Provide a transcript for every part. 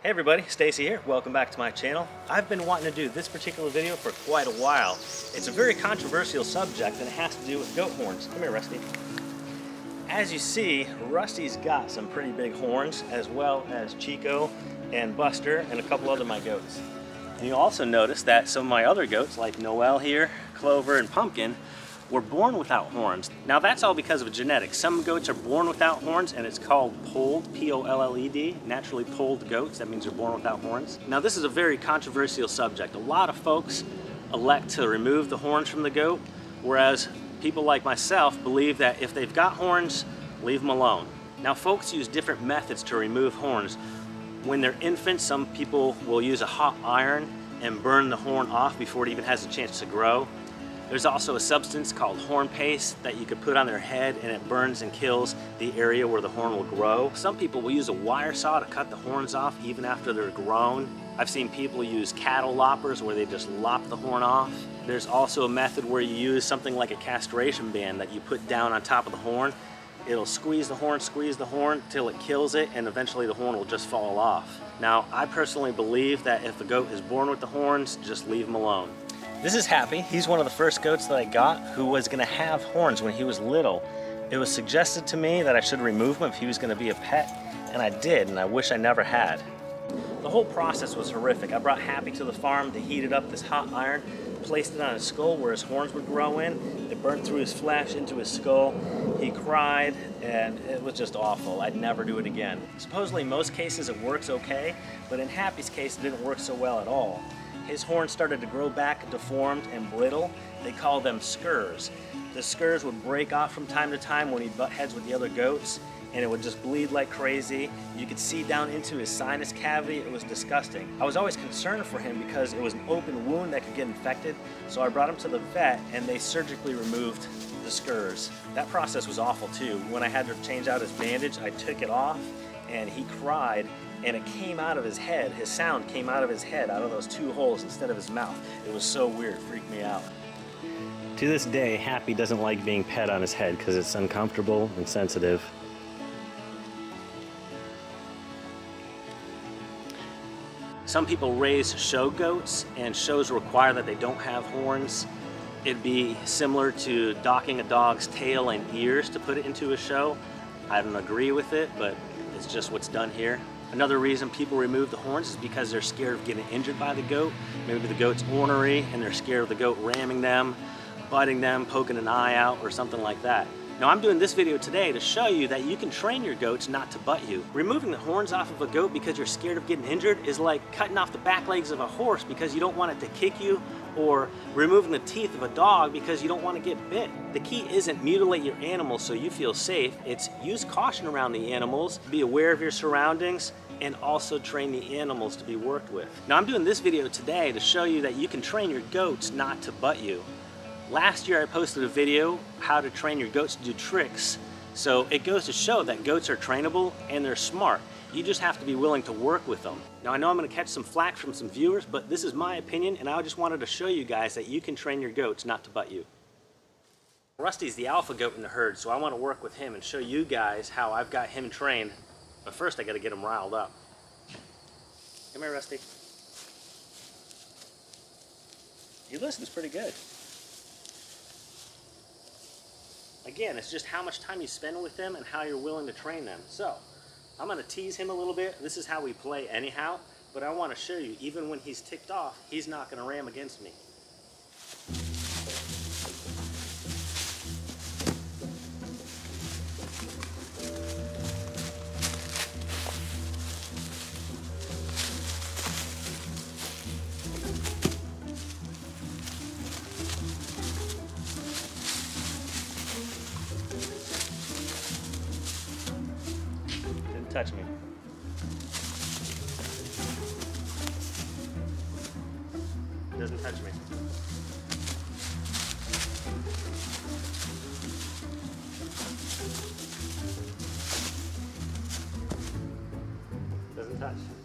Hey everybody, Stacy here. Welcome back to my channel. I've been wanting to do this particular video for quite a while. It's a very controversial subject and it has to do with goat horns. Come here, Rusty. As you see, Rusty's got some pretty big horns as well as Chico and Buster and a couple other my goats. And you'll also notice that some of my other goats like Noel here, Clover and Pumpkin were born without horns. Now that's all because of genetics. Some goats are born without horns and it's called polled, P-O-L-L-E-D, naturally polled goats. That means they're born without horns. Now this is a very controversial subject. A lot of folks elect to remove the horns from the goat, whereas people like myself believe that if they've got horns, leave them alone. Now folks use different methods to remove horns. When they're infants, some people will use a hot iron and burn the horn off before it even has a chance to grow. There's also a substance called horn paste that you could put on their head and it burns and kills the area where the horn will grow. Some people will use a wire saw to cut the horns off even after they're grown. I've seen people use cattle loppers where they just lop the horn off. There's also a method where you use something like a castration band that you put down on top of the horn. It'll squeeze the horn, squeeze the horn till it kills it and eventually the horn will just fall off. Now, I personally believe that if a goat is born with the horns, just leave them alone. This is Happy. He's one of the first goats that I got who was going to have horns when he was little. It was suggested to me that I should remove him if he was going to be a pet, and I did, and I wish I never had. The whole process was horrific. I brought Happy to the farm to heat it up this hot iron, placed it on his skull where his horns would grow in. It burnt through his flesh into his skull. He cried, and it was just awful. I'd never do it again. Supposedly, most cases, it works okay, but in Happy's case, it didn't work so well at all his horns started to grow back deformed and brittle. They call them scurs. The scurs would break off from time to time when he butt heads with the other goats and it would just bleed like crazy. You could see down into his sinus cavity. It was disgusting. I was always concerned for him because it was an open wound that could get infected. So I brought him to the vet and they surgically removed the scurs. That process was awful too. When I had to change out his bandage, I took it off and he cried and it came out of his head. His sound came out of his head, out of those two holes instead of his mouth. It was so weird, it freaked me out. To this day, Happy doesn't like being pet on his head because it's uncomfortable and sensitive. Some people raise show goats, and shows require that they don't have horns. It'd be similar to docking a dog's tail and ears to put it into a show. I don't agree with it, but it's just what's done here. Another reason people remove the horns is because they're scared of getting injured by the goat. Maybe the goat's ornery and they're scared of the goat ramming them, biting them, poking an eye out, or something like that. Now I'm doing this video today to show you that you can train your goats not to butt you. Removing the horns off of a goat because you're scared of getting injured is like cutting off the back legs of a horse because you don't want it to kick you or removing the teeth of a dog because you don't want to get bit. The key isn't mutilate your animals so you feel safe, it's use caution around the animals, be aware of your surroundings, and also train the animals to be worked with. Now I'm doing this video today to show you that you can train your goats not to butt you. Last year I posted a video how to train your goats to do tricks. So it goes to show that goats are trainable and they're smart. You just have to be willing to work with them. Now I know I'm gonna catch some flack from some viewers, but this is my opinion and I just wanted to show you guys that you can train your goats not to butt you. Rusty's the alpha goat in the herd, so I wanna work with him and show you guys how I've got him trained. But first I gotta get him riled up. Come here, Rusty. He listens pretty good. Again, it's just how much time you spend with them and how you're willing to train them. So, I'm going to tease him a little bit. This is how we play anyhow, but I want to show you, even when he's ticked off, he's not going to ram against me. Touch me. Doesn't touch me. Doesn't touch.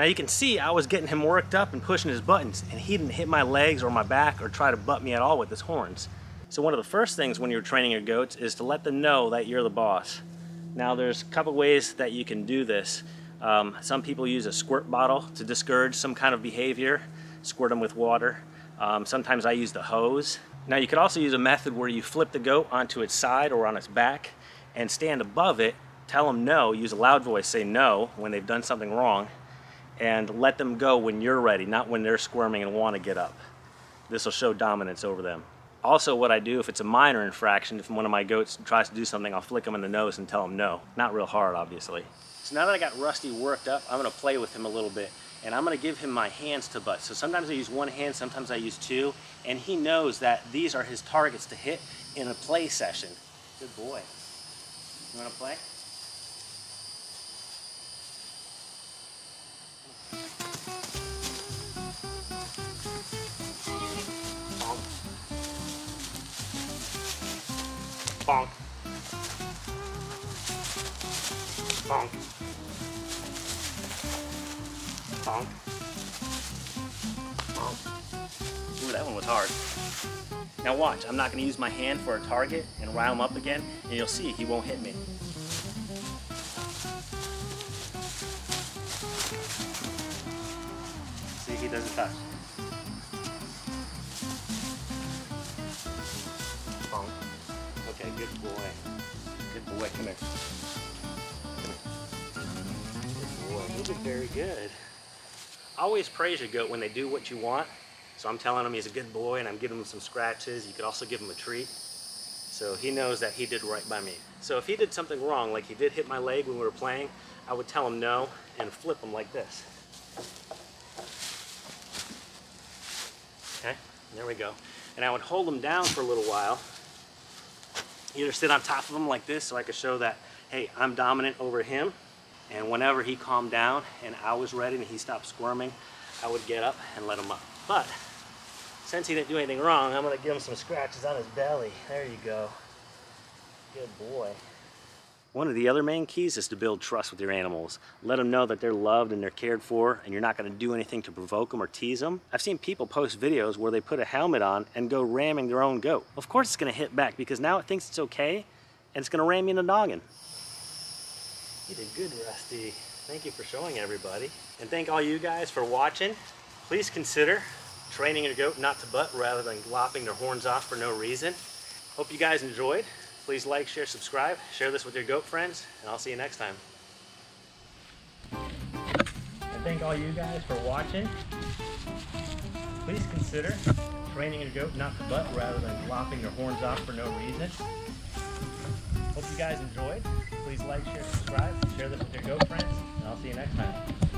Now you can see I was getting him worked up and pushing his buttons and he didn't hit my legs or my back or try to butt me at all with his horns. So one of the first things when you're training your goats is to let them know that you're the boss. Now there's a couple ways that you can do this. Um, some people use a squirt bottle to discourage some kind of behavior, squirt them with water. Um, sometimes I use the hose. Now you could also use a method where you flip the goat onto its side or on its back and stand above it, tell them no, use a loud voice, say no when they've done something wrong, and let them go when you're ready, not when they're squirming and want to get up. This will show dominance over them. Also what I do, if it's a minor infraction, if one of my goats tries to do something, I'll flick them in the nose and tell them no. Not real hard, obviously. So now that I got Rusty worked up, I'm gonna play with him a little bit and I'm gonna give him my hands to butt. So sometimes I use one hand, sometimes I use two, and he knows that these are his targets to hit in a play session. Good boy. You wanna play? Bonk. Bonk. Bonk. Bonk. Ooh, that one was hard. Now watch, I'm not going to use my hand for a target and rile him up again, and you'll see he won't hit me. See, he doesn't touch. Okay, good boy. Good boy, come here. Good boy, you did very good. I Always praise your goat when they do what you want. So I'm telling him he's a good boy and I'm giving him some scratches. You could also give him a treat. So he knows that he did right by me. So if he did something wrong, like he did hit my leg when we were playing, I would tell him no and flip him like this. Okay, there we go. And I would hold him down for a little while. Either sit on top of him like this so I could show that, hey, I'm dominant over him. And whenever he calmed down and I was ready and he stopped squirming, I would get up and let him up. But since he didn't do anything wrong, I'm gonna give him some scratches on his belly. There you go. Good boy. One of the other main keys is to build trust with your animals. Let them know that they're loved and they're cared for and you're not gonna do anything to provoke them or tease them. I've seen people post videos where they put a helmet on and go ramming their own goat. Of course it's gonna hit back because now it thinks it's okay and it's gonna ram you in the noggin. You did good, Rusty. Thank you for showing everybody. And thank all you guys for watching. Please consider training your goat not to butt rather than lopping their horns off for no reason. Hope you guys enjoyed. Please like, share, subscribe. Share this with your goat friends, and I'll see you next time. And thank all you guys for watching. Please consider training your goat not to butt rather than lopping their horns off for no reason. Hope you guys enjoyed. Please like, share, subscribe. Share this with your goat friends, and I'll see you next time.